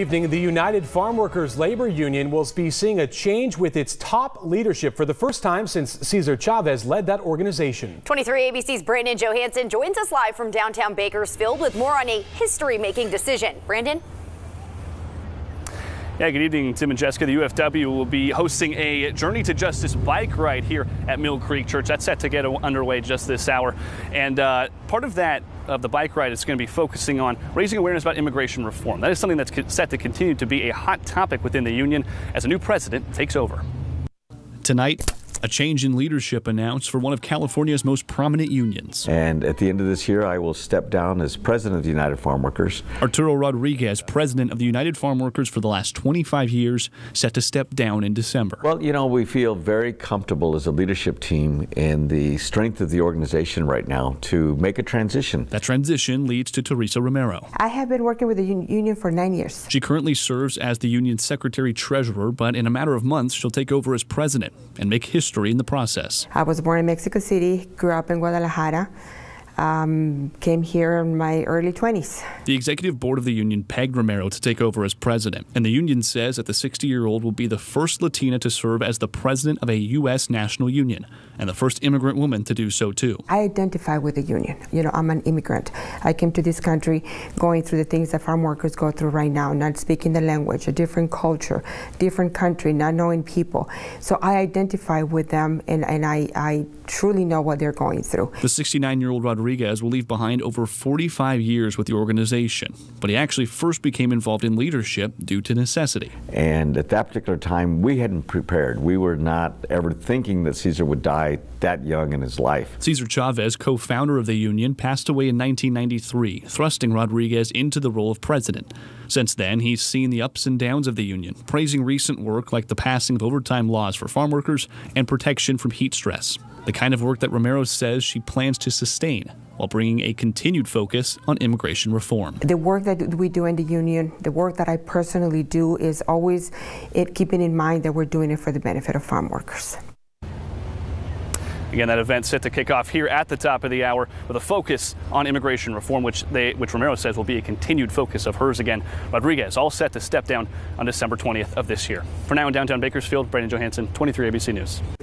Evening, the United Farm Workers Labor Union will be seeing a change with its top leadership for the first time since Cesar Chavez led that organization. 23 ABC's Brandon Johansson joins us live from downtown Bakersfield with more on a history-making decision. Brandon? Yeah, good evening, Tim and Jessica. The UFW will be hosting a Journey to Justice bike ride here at Mill Creek Church. That's set to get underway just this hour. And uh, part of that, of the bike ride, is going to be focusing on raising awareness about immigration reform. That is something that's set to continue to be a hot topic within the union as a new president takes over. Tonight, a change in leadership announced for one of California's most prominent unions. And at the end of this year, I will step down as president of the United Farm Workers. Arturo Rodriguez, president of the United Farm Workers for the last 25 years, set to step down in December. Well, you know, we feel very comfortable as a leadership team in the strength of the organization right now to make a transition. That transition leads to Teresa Romero. I have been working with the union for nine years. She currently serves as the union's secretary treasurer, but in a matter of months, she'll take over as president and make history history in the process. I was born in Mexico City, grew up in Guadalajara. Um, came here in my early 20s. The executive board of the union pegged Romero to take over as president, and the union says that the 60 year old will be the first Latina to serve as the president of a U.S. national union, and the first immigrant woman to do so, too. I identify with the union. You know, I'm an immigrant. I came to this country going through the things that farm workers go through right now, not speaking the language, a different culture, different country, not knowing people. So I identify with them, and, and I, I truly know what they're going through. The 69 year old Rodriguez Rodriguez will leave behind over 45 years with the organization, but he actually first became involved in leadership due to necessity. And at that particular time, we hadn't prepared. We were not ever thinking that Cesar would die that young in his life. Cesar Chavez, co founder of the union, passed away in 1993, thrusting Rodriguez into the role of president. Since then, he's seen the ups and downs of the union, praising recent work like the passing of overtime laws for farm workers and protection from heat stress the kind of work that Romero says she plans to sustain while bringing a continued focus on immigration reform. The work that we do in the union, the work that I personally do is always it, keeping in mind that we're doing it for the benefit of farm workers. Again, that event set to kick off here at the top of the hour with a focus on immigration reform, which they, which Romero says will be a continued focus of hers again. Rodriguez all set to step down on December 20th of this year. For now in downtown Bakersfield, Brandon Johansson, 23 ABC News.